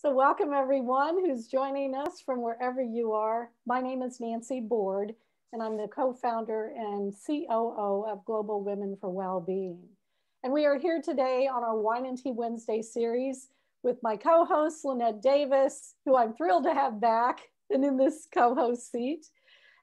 So welcome everyone who's joining us from wherever you are. My name is Nancy Board and I'm the co-founder and COO of Global Women for Wellbeing. And we are here today on our Wine and Tea Wednesday series with my co-host Lynette Davis, who I'm thrilled to have back and in this co-host seat.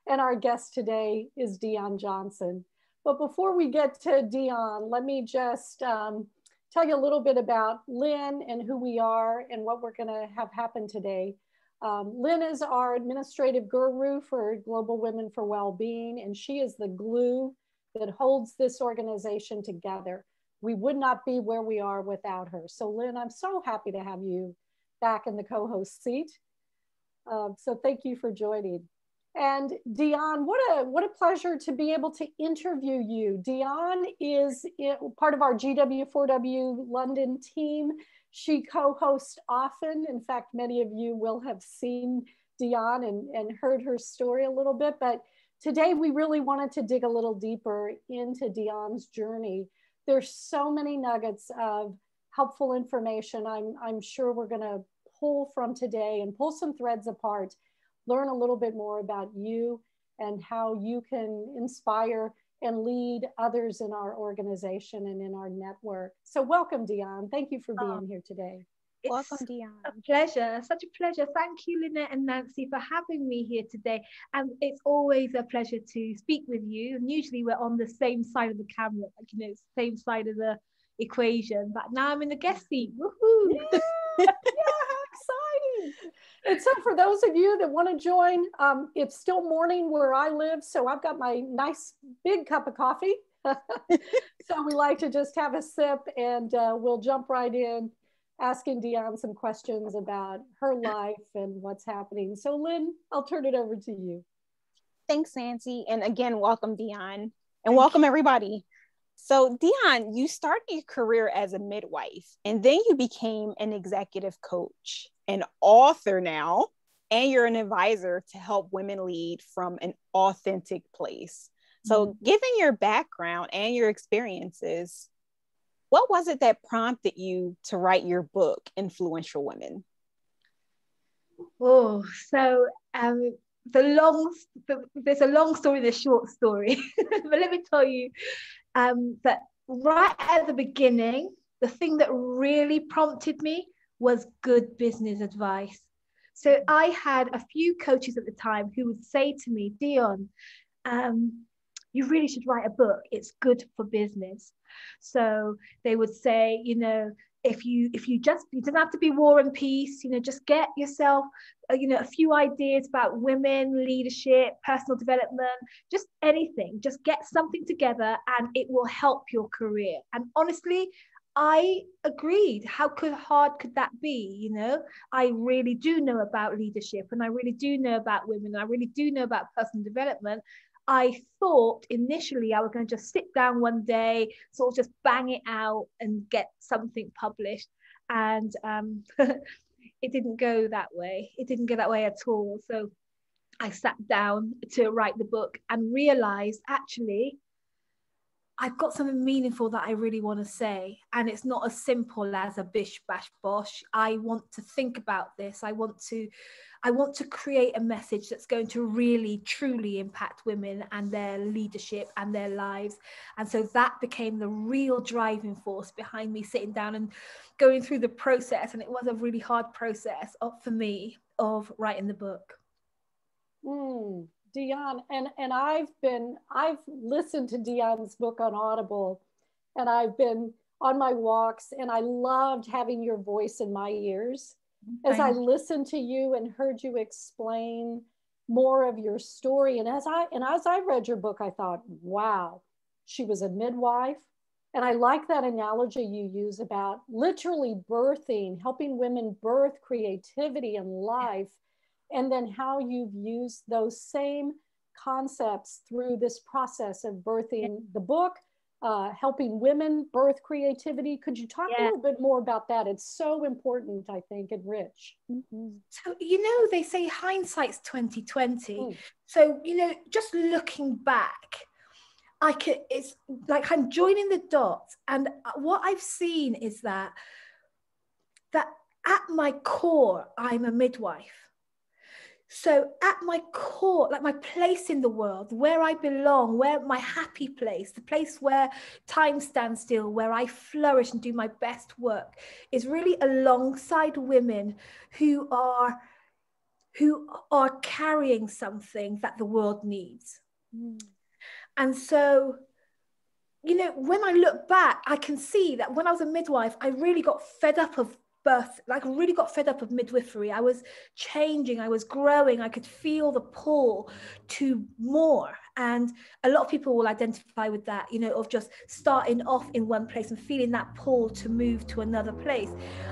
And our guest today is Dion Johnson. But before we get to Dion, let me just um, tell you a little bit about Lynn and who we are and what we're going to have happen today. Um, Lynn is our administrative guru for Global Women for Wellbeing, and she is the glue that holds this organization together. We would not be where we are without her. So, Lynn, I'm so happy to have you back in the co host seat. Uh, so, thank you for joining. And Dion, what a what a pleasure to be able to interview you. Dion is part of our GW4W London team. She co-hosts often. In fact, many of you will have seen Dion and, and heard her story a little bit. But today we really wanted to dig a little deeper into Dion's journey. There's so many nuggets of helpful information. I'm, I'm sure we're going to pull from today and pull some threads apart learn a little bit more about you and how you can inspire and lead others in our organization and in our network. So welcome, Dion. Thank you for oh, being oh, here today. welcome, Dion. A pleasure, such a pleasure. Thank you, Lynette and Nancy, for having me here today. And it's always a pleasure to speak with you. And usually we're on the same side of the camera, like you know, same side of the equation. But now I'm in the guest seat. Woohoo! Yeah, yeah exciting. And so for those of you that want to join, um, it's still morning where I live. So I've got my nice big cup of coffee. so we like to just have a sip and uh, we'll jump right in asking Dion some questions about her life and what's happening. So Lynn, I'll turn it over to you. Thanks, Nancy. And again, welcome, Dion. And welcome, everybody. So, Dion, you started your career as a midwife and then you became an executive coach, an author now, and you're an advisor to help women lead from an authentic place. So, mm-hmm. given your background and your experiences, what was it that prompted you to write your book, Influential Woman? Oh, so um, the long, the, there's a long story, the short story, but let me tell you, um, that right at the beginning, the thing that really prompted me was good business advice. So I had a few coaches at the time who would say to me, Dion, um, you really should write a book. It's good for business. So they would say, you know, if you if you just you don't have to be war and peace you know just get yourself uh, you know a few ideas about women leadership personal development just anything just get something together and it will help your career and honestly I agreed. How could hard could that be? You know, I really do know about leadership and I really do know about women. and I really do know about personal development. I thought initially I was going to just sit down one day, sort of just bang it out and get something published. And um, it didn't go that way. It didn't go that way at all. So I sat down to write the book and realized actually I've got something meaningful that I really want to say. And it's not as simple as a bish bash bosh. I want to think about this. I want to I want to create a message that's going to really truly impact women and their leadership and their lives. And so that became the real driving force behind me sitting down and going through the process. And it was a really hard process of, for me of writing the book. Mm. Dion, and and I've been I've listened to Dion's book on Audible, and I've been on my walks, and I loved having your voice in my ears mm-hmm. as I listened to you and heard you explain more of your story. And as I and as I read your book, I thought, wow, she was a midwife. And I like that analogy you use about literally birthing, helping women birth creativity and life and then how you've used those same concepts through this process of birthing the book, uh, helping women birth creativity. Could you talk yeah. a little bit more about that? It's so important, I think, and rich. Mm-hmm. So you know, they say hindsight's twenty twenty. Mm. So you know, just looking back, I could. It's like I'm joining the dots, and what I've seen is that that at my core, I'm a midwife. So, at my core, like my place in the world, where I belong, where my happy place, the place where time stands still, where I flourish and do my best work, is really alongside women who are who are carrying something that the world needs. Mm. And so, you know, when I look back, I can see that when I was a midwife, I really got fed up of birth like really got fed up of midwifery. I was changing i was growing i could feel the pull to more. And a lot of people will identify with that you know of just starting off in one place and feeling that pull to move to another place.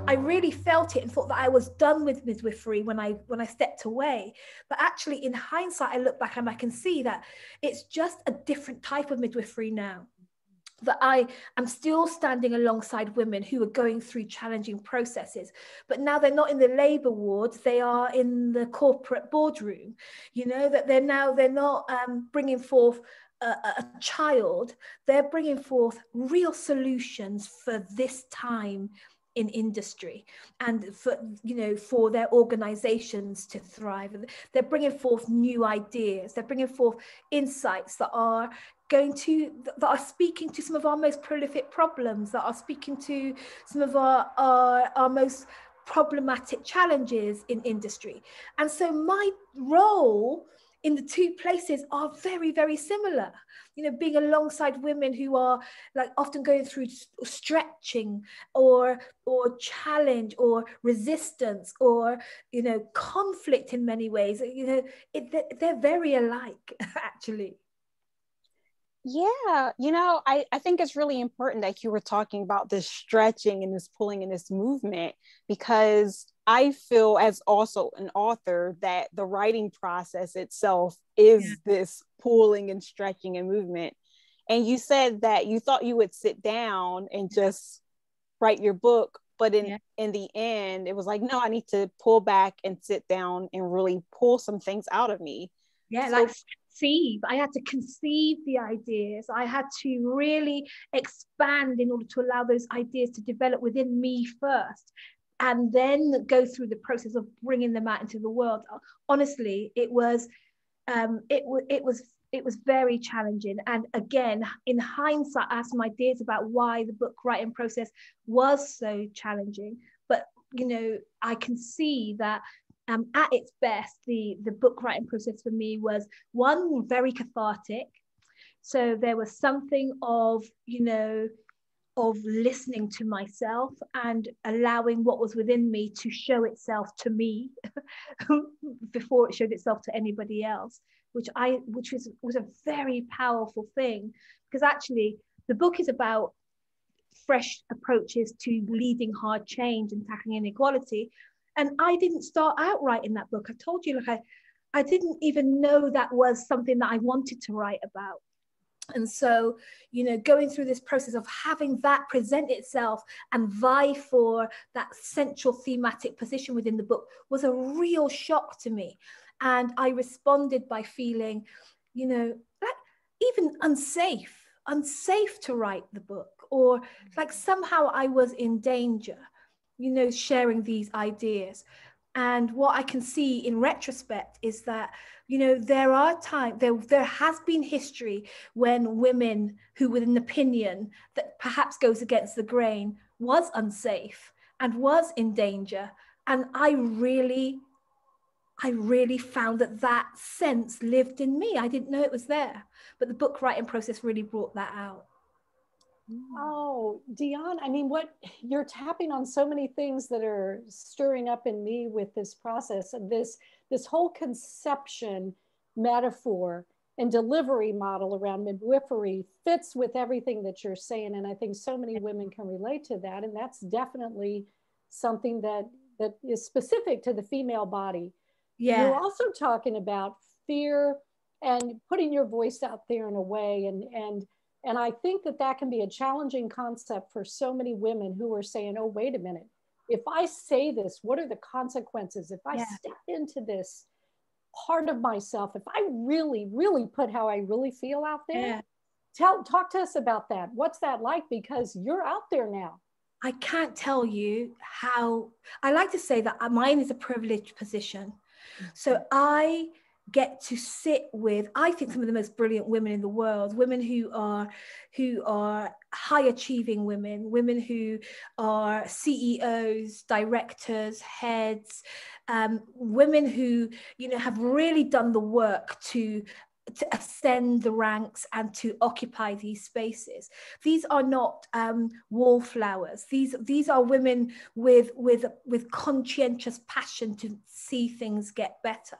I really felt it and thought that i was done with midwifery when i when i stepped away. But actually in hindsight i look back and i can see that it's just a different type of midwifery now that I am still standing alongside women who are going through challenging processes, but now they're not in the labor wards; they are in the corporate boardroom. You know that they're now they're not um, bringing forth a, a child; they're bringing forth real solutions for this time in industry and for you know for their organizations to thrive. They're bringing forth new ideas. They're bringing forth insights that are going to that are speaking to some of our most prolific problems that are speaking to some of our our, our most problematic challenges in industry. And so my role in the two places are very very similar. You know being alongside women who are like often going through stretching or or challenge or resistance or you know conflict in many ways. You know it, they're very alike actually yeah, you know, I, I think it's really important that you were talking about this stretching and this pulling and this movement because I feel, as also an author, that the writing process itself is yeah. this pulling and stretching and movement. And you said that you thought you would sit down and just write your book, but in yeah. in the end, it was like, no, I need to pull back and sit down and really pull some things out of me. Yeah, so, like conceive. I had to conceive the ideas. I had to really expand in order to allow those ideas to develop within me first and then go through the process of bringing them out into the world. Honestly it was um, it, w- it was it was very challenging. And again in hindsight i have some ideas about why the book writing process was so challenging. But you know i can see that um, at its best, the, the book writing process for me was one, very cathartic. So there was something of, you know, of listening to myself and allowing what was within me to show itself to me before it showed itself to anybody else, which I which was was a very powerful thing because actually the book is about fresh approaches to leading hard change and tackling inequality and I didn't start out writing that book. I told you, like, I, I didn't even know that was something that I wanted to write about. And so, you know, going through this process of having that present itself and vie for that central thematic position within the book was a real shock to me. And I responded by feeling, you know, like even unsafe, unsafe to write the book, or like somehow I was in danger you know, sharing these ideas. And what I can see in retrospect is that, you know, there are times, there, there has been history when women who, with an opinion that perhaps goes against the grain, was unsafe and was in danger. And I really, I really found that that sense lived in me. I didn't know it was there, but the book writing process really brought that out. Mm. Oh, Dion, I mean, what you're tapping on so many things that are stirring up in me with this process of this, this whole conception, metaphor, and delivery model around midwifery fits with everything that you're saying. And I think so many women can relate to that. And that's definitely something that that is specific to the female body. Yeah. You're also talking about fear and putting your voice out there in a way and and and I think that that can be a challenging concept for so many women who are saying, oh, wait a minute. If I say this, what are the consequences? If I yeah. step into this part of myself, if I really, really put how I really feel out there, yeah. tell talk to us about that. What's that like? Because you're out there now. I can't tell you how, I like to say that mine is a privileged position. So. I get to sit with i think some of the most brilliant women in the world women who are who are high achieving women women who are ceos directors heads um, women who you know have really done the work to to ascend the ranks and to occupy these spaces. These are not um, wallflowers. These these are women with with with conscientious passion to see things get better.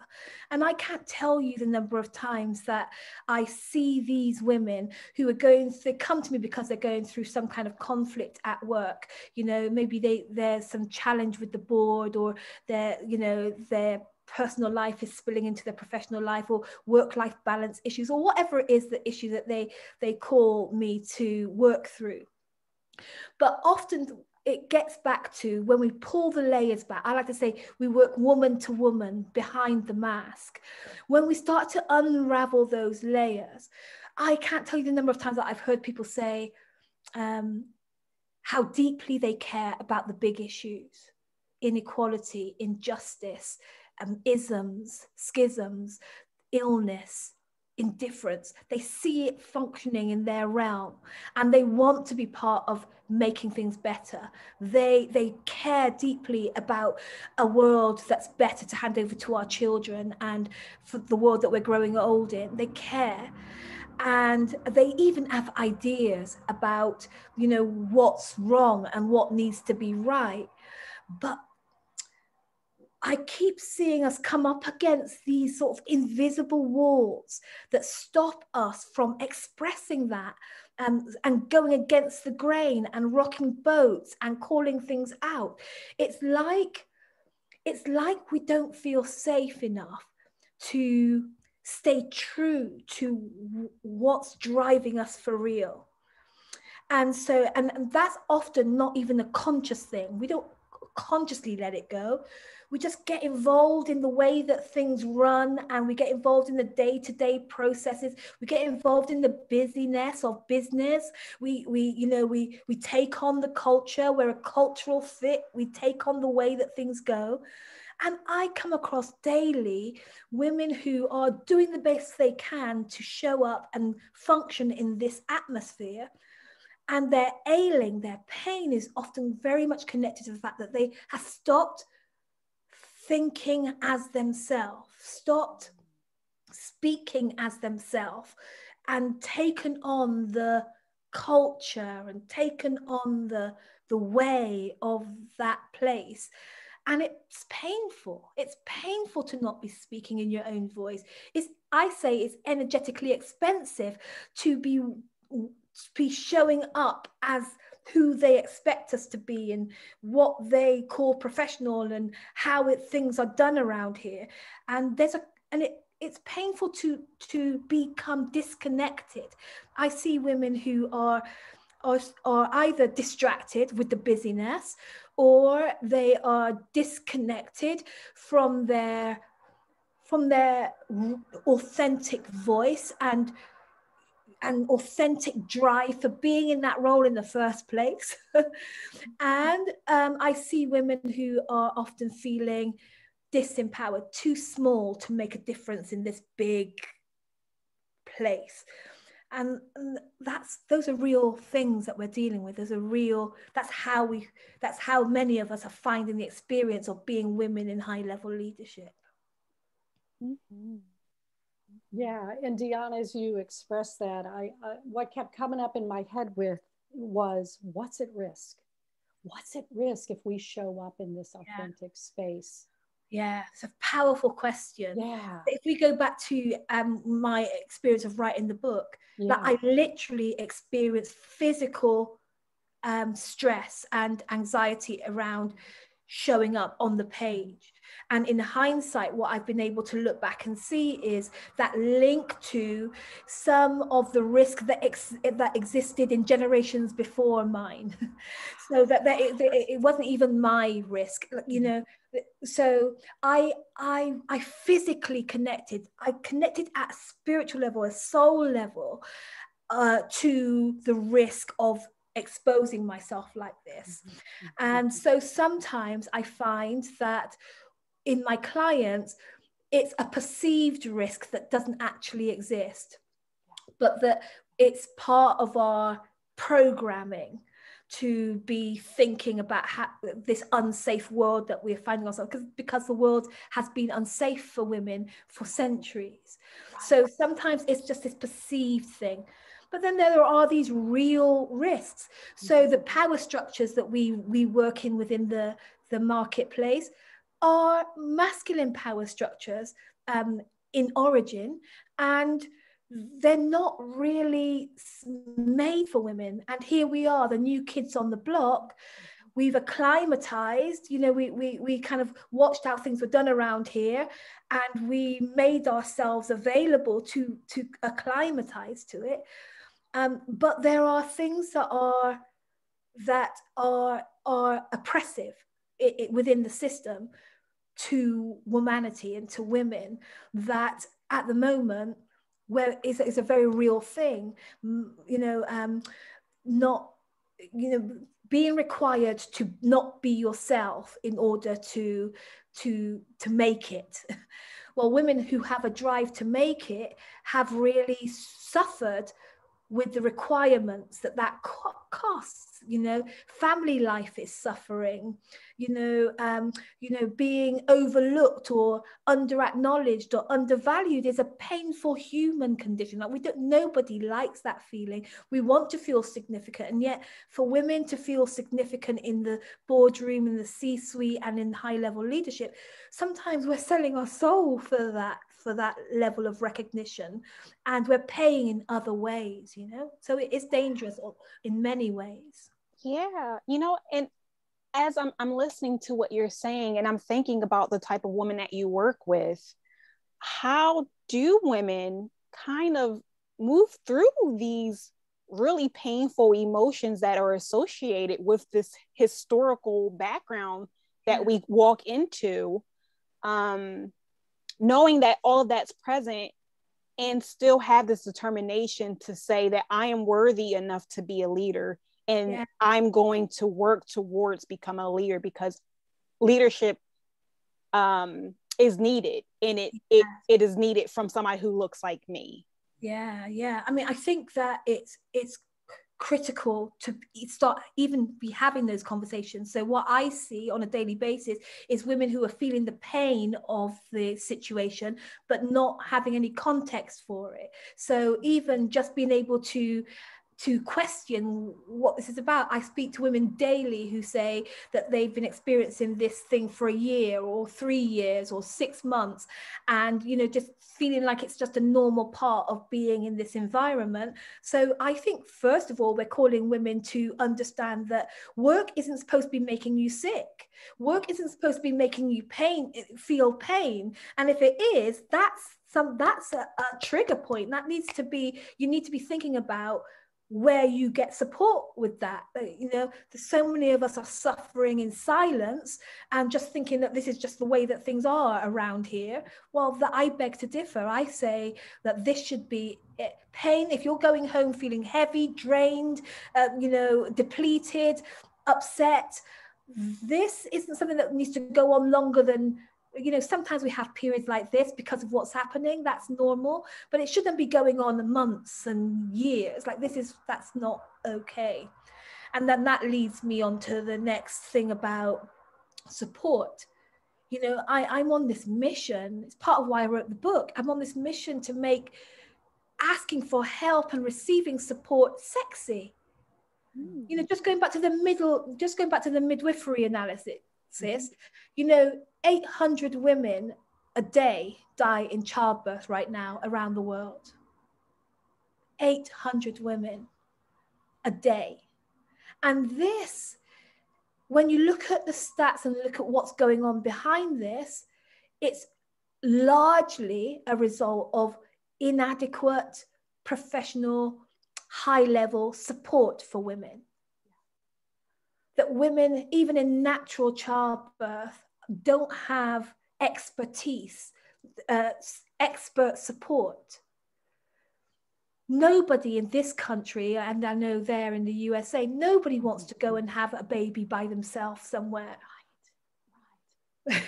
And I can't tell you the number of times that I see these women who are going. They come to me because they're going through some kind of conflict at work. You know, maybe they there's some challenge with the board, or they're you know they're personal life is spilling into their professional life or work life balance issues or whatever it is the issue that they they call me to work through but often it gets back to when we pull the layers back. I like to say we work woman to woman behind the mask. When we start to unravel those layers, I can't tell you the number of times that I've heard people say um, how deeply they care about the big issues inequality, injustice, um, isms, schisms, illness, indifference. They see it functioning in their realm and they want to be part of making things better. They, they care deeply about a world that's better to hand over to our children and for the world that we're growing old in. They care and they even have ideas about you know what's wrong and what needs to be right but I keep seeing us come up against these sort of invisible walls that stop us from expressing that um, and going against the grain and rocking boats and calling things out. It's like it's like we don't feel safe enough to stay true to what's driving us for real. And so, and, and that's often not even a conscious thing. We don't consciously let it go. We just get involved in the way that things run and we get involved in the day-to-day processes. We get involved in the busyness of business. We we you know we we take on the culture. We're a cultural fit. We take on the way that things go. And I come across daily women who are doing the best they can to show up and function in this atmosphere. And their ailing, their pain is often very much connected to the fact that they have stopped thinking as themselves, stopped speaking as themselves, and taken on the culture and taken on the, the way of that place. And it's painful. It's painful to not be speaking in your own voice. It's, I say it's energetically expensive to be, be showing up as who they expect us to be and what they call professional and how it, things are done around here. And there's a and it it's painful to to become disconnected. I see women who are are, are either distracted with the busyness or they are disconnected from their from their authentic voice and an authentic drive for being in that role in the first place. and um, I see women who are often feeling disempowered, too small to make a difference in this big place. And, that's those are real things that we're dealing with. There's a real that's how we that's how many of us are finding the experience of being women in high level leadership. Mm-hmm. Yeah, and Deanna, as you expressed that, I uh, what kept coming up in my head with was what's at risk? What's at risk if we show up in this authentic yeah. space? Yeah, it's a powerful question. Yeah. If we go back to um, my experience of writing the book, yeah. that I literally experienced physical um, stress and anxiety around showing up on the page and in hindsight, what I've been able to look back and see is that link to some of the risk that ex- that existed in generations before mine. so that, that it, it wasn't even my risk, you know. So I I I physically connected. I connected at a spiritual level, a soul level, uh, to the risk of exposing myself like this. Mm-hmm. And so sometimes I find that in my clients, it's a perceived risk that doesn't actually exist, but that it's part of our programming to be thinking about how, this unsafe world that we're finding ourselves because because the world has been unsafe for women for centuries. Right. so sometimes it's just this perceived thing but then there are these real risks. So mm-hmm. the power structures that we we work in within the the marketplace are masculine power structures um, in origin and they're not really made for women. And here we are, the new kids on the block. We've acclimatized, you know, we, we, we kind of watched how things were done around here and we made ourselves available to, to acclimatize to it. Um, but there are things that are that are are oppressive it, it, within the system to womanity and to women that at the moment where is, is a very real thing. You know um, not you know being required to not be yourself in order to to to make it. Well women who have a drive to make it have really suffered with the requirements that that co- costs you know? Family life is suffering you know um, you know being overlooked or under acknowledged or undervalued is a painful human condition. Like we don't nobody likes that feeling. We want to feel significant and yet for women to feel significant in the boardroom in the c suite and in high level leadership sometimes we're selling our soul for that for that level of recognition and we're paying in other ways you know? So it is dangerous in many ways. Yeah you know and as I'm, I'm listening to what you're saying and i'm thinking about the type of woman that you work with how do women kind of move through these really painful emotions that are associated with this historical background that we walk into? Um, knowing that all of that's present and still have this determination to say that I am worthy enough to be a leader and yeah. I'm going to work towards become a leader because leadership um, is needed and it, yeah. it it is needed from somebody who looks like me. Yeah, yeah. I mean, I think that it's it's critical to start even be having those conversations. So what I see on a daily basis is women who are feeling the pain of the situation, but not having any context for it. So even just being able to to question what this is about. I speak to women daily who say that they've been experiencing this thing for a year or three years or six months, and you know, just feeling like it's just a normal part of being in this environment. So I think first of all, we're calling women to understand that work isn't supposed to be making you sick. Work isn't supposed to be making you pain, feel pain, and if it is, that's some that's a, a trigger point that needs to be. You need to be thinking about where you get support with that. You know, so many of us are suffering in silence and just thinking that this is just the way that things are around here. Well, that I beg to differ. I say that this should be eh, pain. If you're going home feeling heavy, drained, uh, you know, depleted, upset, this isn't something that needs to go on longer than you know sometimes we have periods like this because of what's happening that's normal but it shouldn't be going on months and years like this is that's not okay and then that leads me on to the next thing about support you know I, i'm on this mission it's part of why i wrote the book i'm on this mission to make asking for help and receiving support sexy mm. you know just going back to the middle just going back to the midwifery analysis mm-hmm. you know 800 women a day die in childbirth right now around the world. 800 women a day. And this, when you look at the stats and look at what's going on behind this, it's largely a result of inadequate professional high level support for women. That women, even in natural childbirth, don't have expertise, uh, expert support. nobody in this country, and I know there in the USA, nobody wants to go and have a baby by themselves somewhere.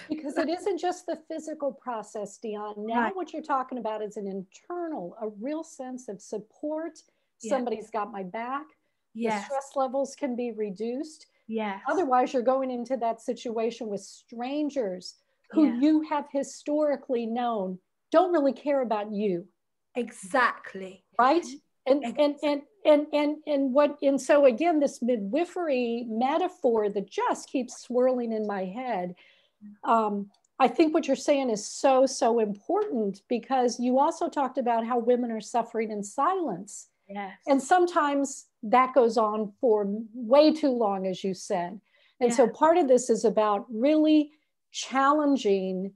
because it isn't just the physical process, Dion. Now, right. what you're talking about is an internal, a real sense of support. Somebody's got my back. Yes. The stress levels can be reduced. Yeah. Otherwise, you're going into that situation with strangers who yeah. you have historically known don't really care about you. Exactly. Right? And, exactly. and and and and and what and so again this midwifery metaphor that just keeps swirling in my head um, i think what you're saying is so so important because you also talked about how women are suffering in silence yes. and sometimes that goes on for way too long as you said and yeah. so part of this is about really challenging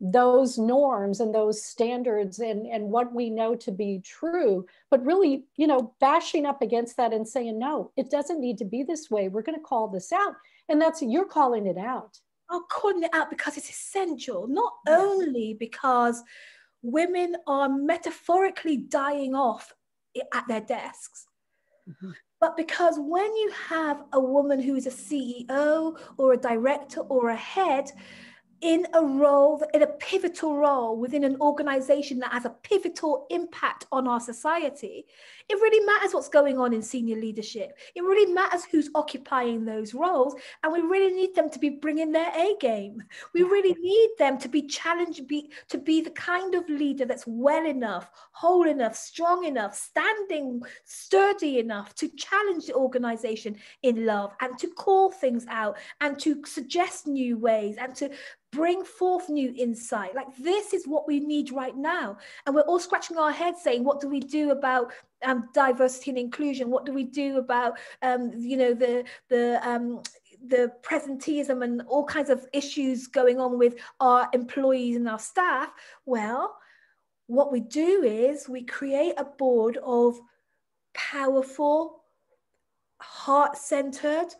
those norms and those standards and, and what we know to be true, but really, you know, bashing up against that and saying, no, it doesn't need to be this way. We're going to call this out. And that's, you're calling it out. I'm calling it out because it's essential, not only because women are metaphorically dying off at their desks. Mm-hmm. But because when you have a woman who is a CEO or a director or a head, in a role, in a pivotal role within an organization that has a pivotal impact on our society, it really matters what's going on in senior leadership. It really matters who's occupying those roles. And we really need them to be bringing their A game. We really need them to be challenged, be, to be the kind of leader that's well enough, whole enough, strong enough, standing sturdy enough to challenge the organization in love and to call things out and to suggest new ways and to bring forth new insight. Like this is what we need right now. And we're all scratching our heads saying, what do we do about um, diversity and inclusion? What do we do about, um, you know, the, the, um, the presenteeism and all kinds of issues going on with our employees and our staff? Well, what we do is we create a board of powerful, heart centered,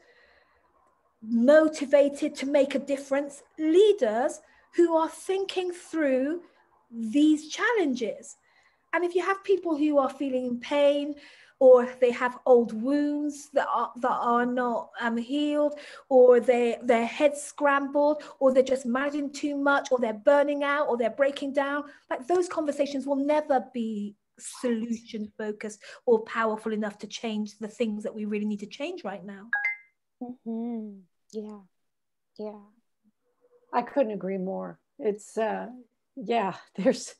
motivated to make a difference leaders who are thinking through these challenges. And if you have people who are feeling pain, or they have old wounds that are that are not um, healed, or they their heads scrambled, or they're just managing too much, or they're burning out, or they're breaking down. Like those conversations will never be solution focused or powerful enough to change the things that we really need to change right now. Mm-hmm. Yeah. Yeah. I couldn't agree more. It's, uh, yeah, there's,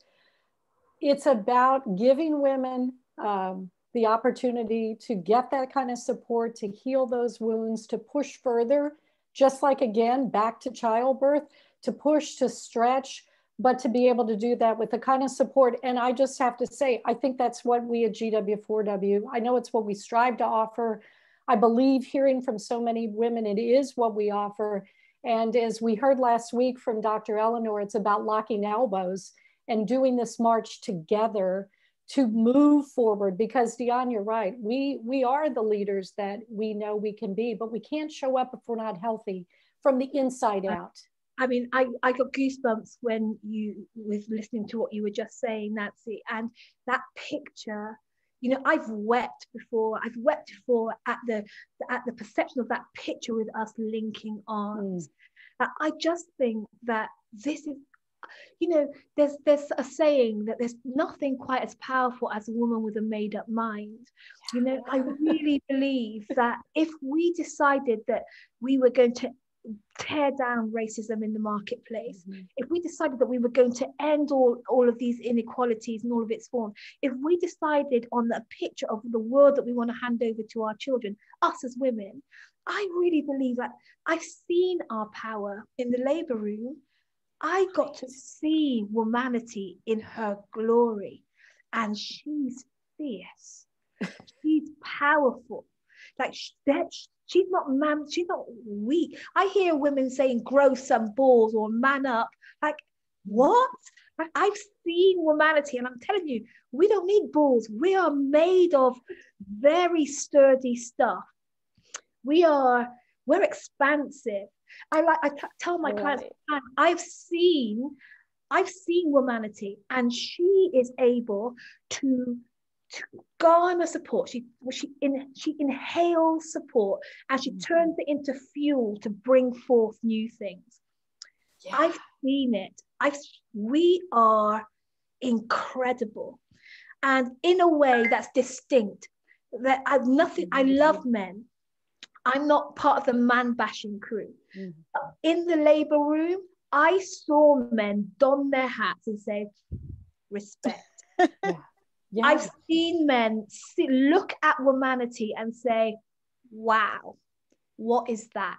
it's about giving women um, the opportunity to get that kind of support, to heal those wounds, to push further, just like again, back to childbirth, to push, to stretch, but to be able to do that with the kind of support. And I just have to say, I think that's what we at GW4W, I know it's what we strive to offer. I believe hearing from so many women, it is what we offer. And as we heard last week from Dr. Eleanor, it's about locking elbows and doing this march together to move forward because Dion, you're right. We we are the leaders that we know we can be, but we can't show up if we're not healthy from the inside out. I mean, I, I got goosebumps when you was listening to what you were just saying, Nancy, and that picture you know i've wept before i've wept before at the at the perception of that picture with us linking arms. Mm. i just think that this is you know there's there's a saying that there's nothing quite as powerful as a woman with a made up mind. You know i really believe that if we decided that we were going to tear down racism in the marketplace, mm-hmm. if we decided that we were going to end all, all of these inequalities and all of its forms, if we decided on a picture of the world that we want to hand over to our children, us as women, I really believe that I've seen our power in the labor room. I got to see womanity in her glory, and she's fierce. she's powerful. Like that, She's not man, she's not weak. I hear women saying, grow some balls or man up. Like, what? Like, I've seen womanity, and I'm telling you, we don't need balls. We are made of very sturdy stuff. We are, we're expansive. I like I t- tell my right. clients, I've seen, I've seen womanity, and she is able to to garner support. She she in, she inhales support and she mm-hmm. turns it into fuel to bring forth new things. Yeah. I've seen it. I've, we are incredible, and in a way that's distinct. That I've nothing. I mm-hmm. love men. I'm not part of the man bashing crew. Mm-hmm. In the labor room, I saw men don their hats and say, respect. yeah. Yeah. I've seen men see, look at humanity and say, wow, what is that?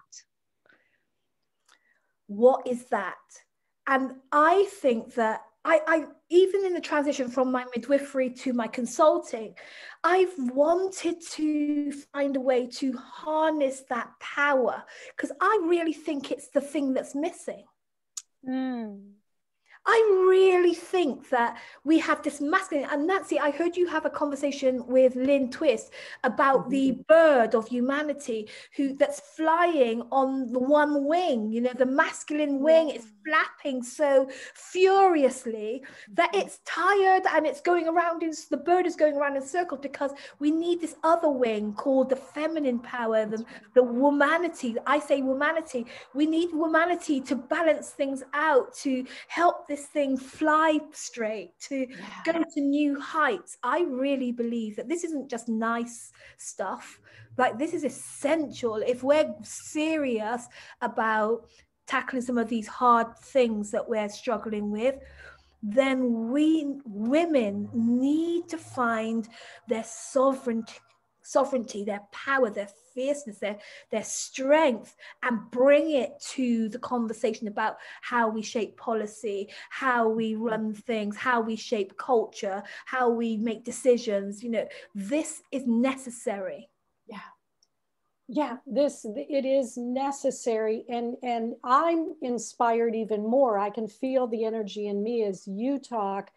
What is that? And I think that I, I even in the transition from my midwifery to my consulting, I've wanted to find a way to harness that power because I really think it's the thing that's missing. Mm. I really think that we have this masculine, and Nancy, I heard you have a conversation with Lynn Twist about mm-hmm. the bird of humanity who that's flying on the one wing, you know, the masculine wing is flapping so furiously that mm-hmm. it's tired and it's going around in the bird is going around in circles because we need this other wing called the feminine power, the, the womanity. I say womanity. We need womanity to balance things out, to help this thing fly straight, to yeah. go to new heights. I really believe that this isn't just nice stuff. Like this is essential if we're serious about tackling some of these hard things that we're struggling with then we women need to find their sovereignty sovereignty, their power, their fierceness, their, their strength, and bring it to the conversation about how we shape policy, how we run things, how we shape culture, how we make decisions. You know, this is necessary. Yeah. Yeah, this it is necessary, and and I'm inspired even more. I can feel the energy in me as you talk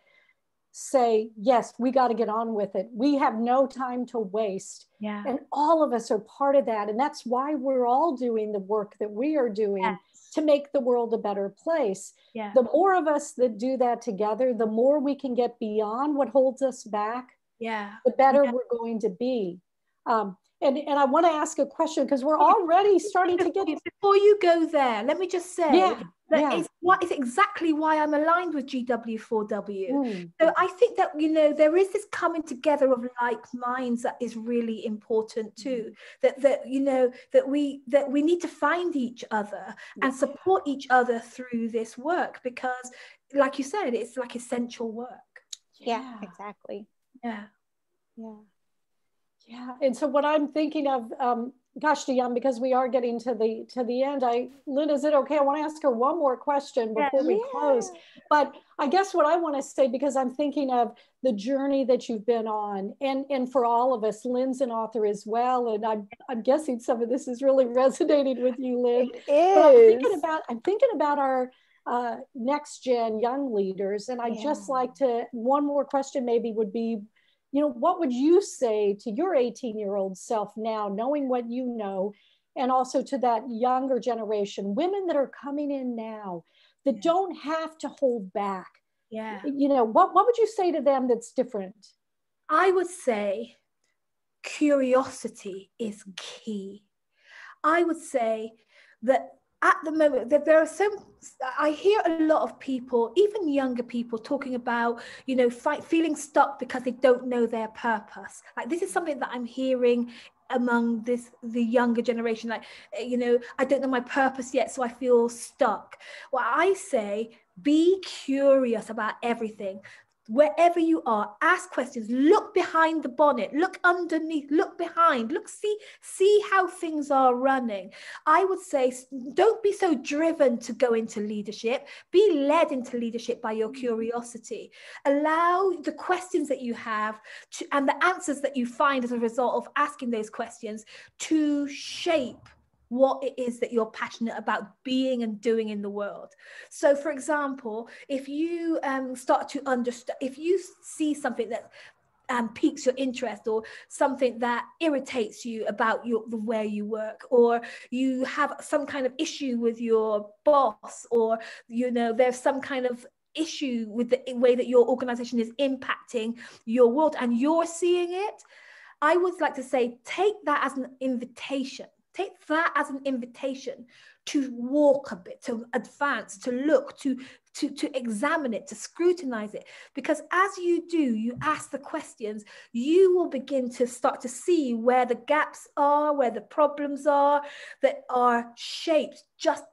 say, yes, we got to get on with it. We have no time to waste. Yeah. And all of us are part of that. And that's why we're all doing the work that we are doing yes. to make the world a better place. Yeah. The more of us that do that together, the more we can get beyond what holds us back. Yeah. The better yeah. we're going to be. Um, and, and I want to ask a question because we're already starting to get. Before you go there, let me just say yeah. That yeah. is what is exactly why I'm aligned with GW4W. Mm. So I think that you know there is this coming together of like minds that is really important too. Mm. That that you know that we that we need to find each other and support each other through this work because, like you said, it's like essential work. Yeah, yeah exactly. Yeah. Yeah. Yeah. And so what I'm thinking of, um, gosh, Dion, because we are getting to the to the end. I Lynn, is it okay? I want to ask her one more question before yeah. we close. But I guess what I want to say, because I'm thinking of the journey that you've been on, and and for all of us, Lynn's an author as well, and I'm I'm guessing some of this is really resonating with you, Lynn. It is. But I'm thinking about I'm thinking about our uh, next gen young leaders, and I yeah. just like to one more question maybe would be you know, what would you say to your 18 year old self now, knowing what you know, and also to that younger generation, women that are coming in now that yeah. don't have to hold back? Yeah. You know, what, what would you say to them that's different? I would say curiosity is key. I would say that at the moment that there are some i hear a lot of people even younger people talking about you know fight, feeling stuck because they don't know their purpose. Like this is something that i'm hearing among this the younger generation like eh, you know i don't know my purpose yet so i feel stuck. Well i say be curious about everything wherever you are ask questions look behind the bonnet look underneath look behind look see see how things are running. I would say don't be so driven to go into leadership. Be led into leadership by your mm. curiosity. Allow the questions that you have to, and the answers that you find as a result of asking those questions to shape what it is that you're passionate about being and doing in the world. So, for example, if you um, start to understand, if you see something that um, piques your interest or something that irritates you about your the way you work or you have some kind of issue with your boss or you know there's some kind of issue with the way that your organization is impacting your world and you're seeing it, I would like to say take that as an invitation. Take that as an invitation to walk a bit, to advance, to look, to, to, to examine it, to scrutinize it. Because as you do, you ask the questions, you will begin to start to see where the gaps are, where the problems are that are shaped just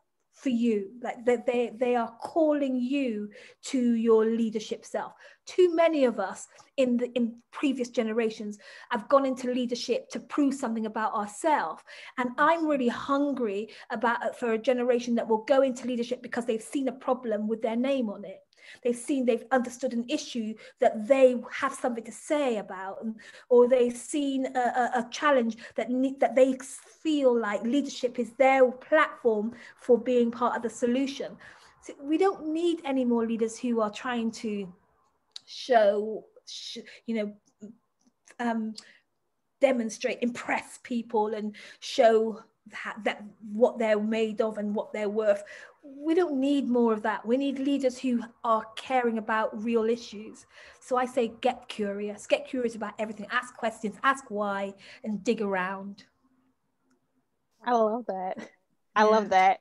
for you like they, they they are calling you to your leadership self. Too many of us in the in previous generations have gone into leadership to prove something about ourselves and i'm really hungry about for a generation that will go into leadership because they've seen a problem with their name on it they've seen they've understood an issue that they have something to say about or they've seen a, a, a challenge that that they feel like leadership is their platform for being part of the solution. So we don't need any more leaders who are trying to show sh- you know um, demonstrate impress people and show that, that what they're made of and what they're worth we don't need more of that. We need leaders who are caring about real issues. So I say get curious, get curious about everything, ask questions, ask why, and dig around. I love that. I love that.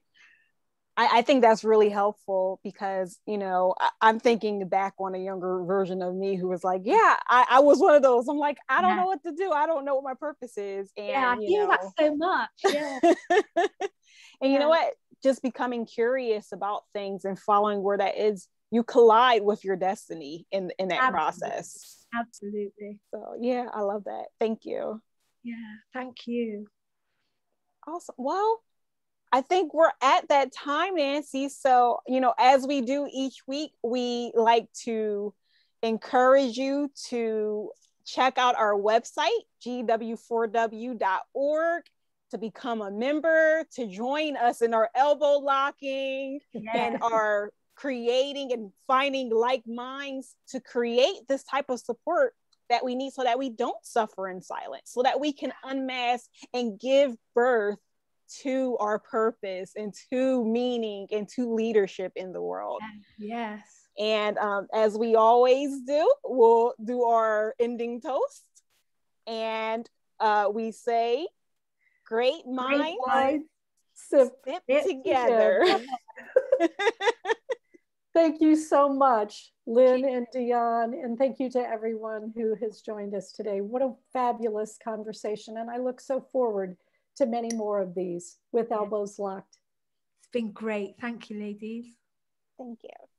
I, I, think that's really helpful because, you know, I, am thinking back on a younger version of me who was like, yeah, I, I was one of those. I'm like, I don't yeah. know what to do. I don't know what my purpose is. And, yeah, I hear know, that so much. Yeah. and yeah. you know what? Just becoming curious about things and following where that is you collide with your destiny in in that absolutely. process. Absolutely. So yeah i love that. Thank you. Yeah thank you. Awesome. Well I think we're at that time, Nancy. So, you know, as we do each week, we like to encourage you to check out our website, gw4w.org to become a member, to join us in our elbow locking yes. and our creating and finding like minds to create this type of support that we need so that we don't suffer in silence, so that we can unmask and give birth to our purpose and to meaning and to leadership in the world. Yes. And um, as we always do, we'll do our ending toast. And uh, we say, great minds, great sip, together. together. thank you so much, Lynn and Dion, and thank you to everyone who has joined us today. What a fabulous conversation, and I look so forward to many more of these with elbows locked. It's been great. Thank you, ladies. Thank you.